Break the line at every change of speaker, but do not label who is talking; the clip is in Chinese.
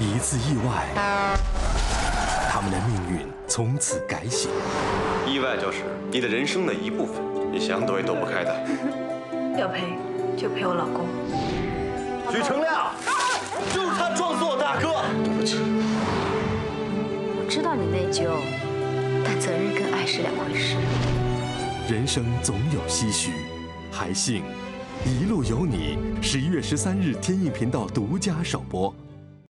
一次意外。他们的命运从此改写。
意外就是你的人生的一部分你想躲也躲不开的。
要陪就陪我老公。
许成亮就是他撞死我大哥。对不起。
我知道你内疚但责任跟爱是两回事。
人生总有唏嘘还幸一路有你。十一月十三日天翼频道独家首播。